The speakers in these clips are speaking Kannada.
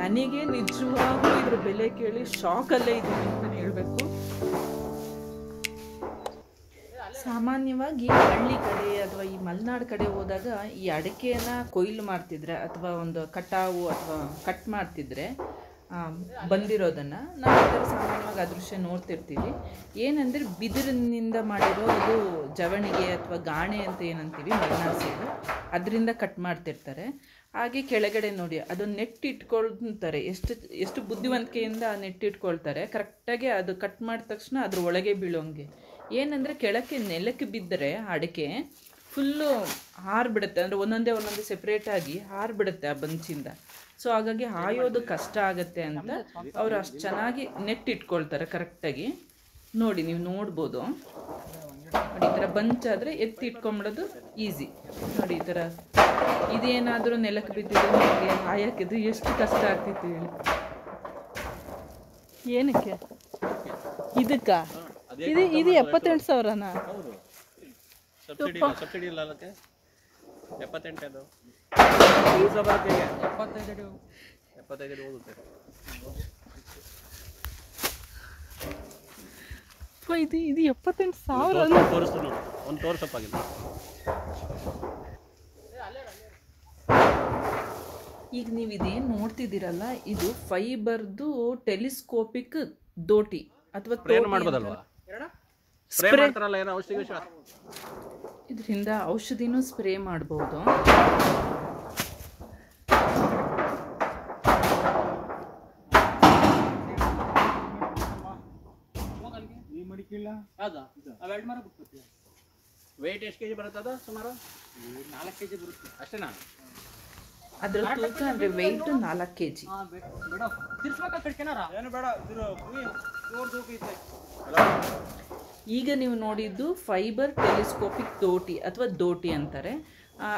ನನಗೆ ನಿಜವಾಗ್ಲೂ ಇದ್ರ ಬೆಲೆ ಕೇಳಿ ಶಾಕಲ್ಲೇ ಇದ್ದೀನಿ ಅಂತ ಹೇಳಬೇಕು. ಸಾಮಾನ್ಯವಾಗಿ ಹಳ್ಳಿ ಕಡೆ ಅಥವಾ ಈ ಮಲೆನಾಡು ಕಡೆ ಹೋದಾಗ ಈ ಅಡಿಕೆನ ಕೊಯ್ಲು ಮಾಡ್ತಿದ್ರೆ ಅಥವಾ ಒಂದು ಕಟಾವು ಅಥವಾ ಕಟ್ ಮಾಡ್ತಿದ್ರೆ ಬಂದಿರೋದನ್ನು ನಾವು ಸಾಮಾನ್ಯವಾಗಿ ಆ ದೃಶ್ಯ ನೋಡ್ತಿರ್ತೀವಿ. ಏನಂದ್ರೆ ಬಿದಿರಿನಿಂದ ಮಾಡಿರೋ ಅದು ಜವಣಿಗೆ ಅಥವಾ ಗಾಣೆ ಅಂತ ಏನಂತೀವಿ ಮಲೆನಾಡು ಸೈಡು ಅದರಿಂದ ಕಟ್ ಮಾಡ್ತಿರ್ತಾರೆ. ಹಾಗೆ ಕೆಳಗಡೆ ನೋಡಿ ಅದು ನೆಟ್ ಇಟ್ಕೊಳ್ತಾರೆ ಎಷ್ಟು ಎಷ್ಟು ಬುದ್ಧಿವಂತಿಕೆಯಿಂದ ಆ ನೆಟ್ ಇಟ್ಕೊಳ್ತಾರೆ ಕರೆಕ್ಟಾಗಿ ಅದು ಕಟ್ ಮಾಡಿದ ತಕ್ಷಣ ಅದ್ರ ಒಳಗೆ ಬೀಳೋಂಗೆ. ಏನಂದರೆ ಕೆಳಕ್ಕೆ ನೆಲಕ್ಕೆ ಬಿದ್ದರೆ ಅಡಿಕೆ ಫುಲ್ಲು ಹಾರ್ಬಿಡುತ್ತೆ. ಅಂದರೆ ಒಂದೊಂದೇ ಒಂದೊಂದೇ ಸೆಪ್ರೇಟಾಗಿ ಹಾರ್ಬಿಡುತ್ತೆ ಆ ಬಂಚಿಂದ. ಸೊ ಹಾಗಾಗಿ ಹಾಯೋದು ಕಷ್ಟ ಆಗುತ್ತೆ ಅಂತ ಅವರು ಅಷ್ಟು ಚೆನ್ನಾಗಿ ನೆಟ್ ಇಟ್ಕೊಳ್ತಾರೆ ಕರೆಕ್ಟಾಗಿ. ನೋಡಿ, ನೀವು ನೋಡ್ಬೋದು. ನೋಡಿ ಈ ಥರ ಬಂಚ್ ಆದರೆ ಎತ್ತಿ ಇಟ್ಕೊಂಬಿಡೋದು ಈಸಿ ನೋಡಿ ಈ ಥರ ಇದೇನಾದರೂ ನೆಲಕ್ಕೆ ಬಿದ್ದಿದ್ರೆ ನಿಮಗೆ ಹಾಯಕ್ಕಿದ್ದು ಎಷ್ಟು ಕಷ್ಟ ಆಗ್ತಿತ್ತು ಹೇಳಿ. ಏನಕ್ಕೆ? ಇದಕ್ಕ? ಇದು ಇದು ಎಪ್ಪತ್ತೆಂಟು ಸಾವಿರನಾ? ಎಪ್ಪತ್ತೆಂಟು ಅದು ಎಪ್ಪತ್ತೈದು ಎಪ್ಪತ್ತೈದು ಅಡಿ ಹೋಗುತ್ತೆ ಅಪ್ಪ, ಇದು ಇದು ಎಪ್ಪತ್ತೆಂಟು ಸಾವಿರ ತೋರಿಸ್ತು ನೋಡು. ಒಂದು ತೋರಿಸಪ್ಪಾಗಿಲ್ಲ ಈಗ ನೀವು ಇದೇನು ನೋಡ್ತಿದ್ದೀರಲ್ಲ ಇದು ಫೈಬರ್ದು ಟೆಲಿಸ್ಕೋಪಿಕ್ ದೋಟಿ ಅಥವಾ ಸ್ಪ್ರೇನ್ ಮಾಡ್ಬೋದಲ್ವಾ? ಸ್ಪ್ರೇ ಮಾಡ್ತಾರಲ್ಲ ಏನೋ ಔಷಧಿ? ಇದರಿಂದ ಔಷಧಿನೂ ಸ್ಪ್ರೇ ಮಾಡ್ಬೋದು. ವೆಯ್ಟ್ ಎಷ್ಟು ಕೆ ಜಿ ಬರುತ್ತದ ಸುಮಾರು? ನಾಲ್ಕು ಕೆ ಜಿ ಬರುತ್ತೆ ನಾನು. ಅದರ ತೂಕ ಅಂದ್ರೆ ವೆಯ್ಟ್ ನಾಲ್ಕು ಕೆ ಜಿ ಈಗ ನೀವು ನೋಡಿದ್ದು ಫೈಬರ್ ಟೆಲಿಸ್ಕೋಪಿಕ್ ದೋಟಿ ಅಥವಾ ದೋಟಿ ಅಂತಾರೆ.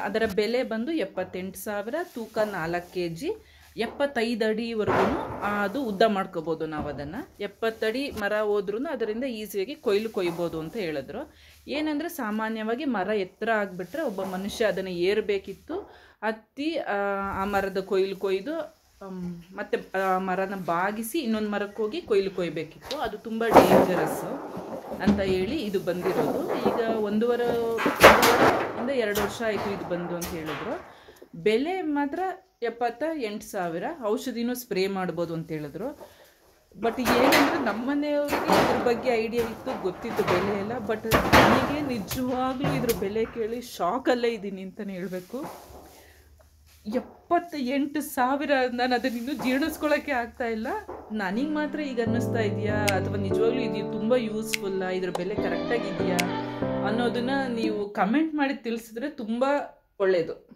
ಅದರ ಬೆಲೆ ಬಂದು ಎಪ್ಪತ್ತೆಂಟು ಸಾವಿರ ತೂಕ ನಾಲ್ಕು ಕೆ ಜಿ ಎಪ್ಪತ್ತೈದು ಅಡಿವರೆಗೂ ಅದು ಉದ್ದ ಮಾಡ್ಕೋಬೋದು ನಾವು ಅದನ್ನು ಎಪ್ಪತ್ತಡಿ ಮರ ಹೋದ್ರೂ ಅದರಿಂದ ಈಸಿಯಾಗಿ ಕೊಯ್ಲು ಕೊಯ್ಬೋದು ಅಂತ ಹೇಳಿದ್ರು. ಏನಂದರೆ ಸಾಮಾನ್ಯವಾಗಿ ಮರ ಎತ್ತರ ಆಗಿಬಿಟ್ರೆ ಒಬ್ಬ ಮನುಷ್ಯ ಅದನ್ನು ಏರಬೇಕಿತ್ತು. ಹತ್ತಿ ಆ, ಮರದ ಕೊಯ್ಲು ಕೊಯ್ದು ಮತ್ತು ಮರನ ಬಾಗಿಸಿ ಇನ್ನೊಂದು ಮರಕ್ಕೆ ಹೋಗಿ ಕೊಯ್ಲು ಕೊಯ್ಬೇಕಿತ್ತು. ಅದು ತುಂಬ ಡೇಂಜರಸ್ಸು ಅಂತ ಹೇಳಿ ಇದು ಬಂದಿರೋದು. ಈಗ ಒಂದೂವರೆ ಇಂದ ಎರಡು ವರ್ಷ ಆಯಿತು ಇದು ಬಂದು ಅಂತ ಹೇಳಿದ್ರು. ಬೆಲೆ ಮಾತ್ರ ಎಪ್ಪತ್ತ ಎಂಟು ಸಾವಿರ. ಔಷಧಿನೂ ಸ್ಪ್ರೇ ಮಾಡ್ಬೋದು ಅಂತ ಹೇಳಿದ್ರು. ಬಟ್ ಏನಂದ್ರೆ ನಮ್ಮನೆಯವ್ರಿಗೆ ಇದ್ರ ಬಗ್ಗೆ ಐಡಿಯಾ ಇತ್ತು, ಗೊತ್ತಿತ್ತು ಬೆಲೆ ಎಲ್ಲ. ಬಟ್ ನನಗೆ ನಿಜವಾಗ್ಲೂ ಇದ್ರ ಬೆಲೆ ಕೇಳಿ ಶಾಕಲ್ಲೇ ಇದ್ದೀನಿ ಅಂತಲೇ ಹೇಳಬೇಕು. ಎಪ್ಪತ್ತ ಎಂಟು ಸಾವಿರ ನಾನು ಅದನ್ನ ಇನ್ನೂ ಜೀರ್ಣಿಸ್ಕೊಳ್ಳೋಕ್ಕೆ ಆಗ್ತಾ ಇಲ್ಲ. ನನಗೆ ಮಾತ್ರ ಈಗ ಅನ್ನಿಸ್ತಾ ಇದೆಯಾ? ಅಥವಾ ನಿಜವಾಗ್ಲೂ ಇದು ತುಂಬ ಯೂಸ್ಫುಲ್ಲ ಇದ್ರ ಬೆಲೆ ಕರೆಕ್ಟಾಗಿದೆಯಾ ಅನ್ನೋದನ್ನ ನೀವು ಕಮೆಂಟ್ ಮಾಡಿ ತಿಳಿಸಿದ್ರೆ ತುಂಬ ಒಳ್ಳೆಯದು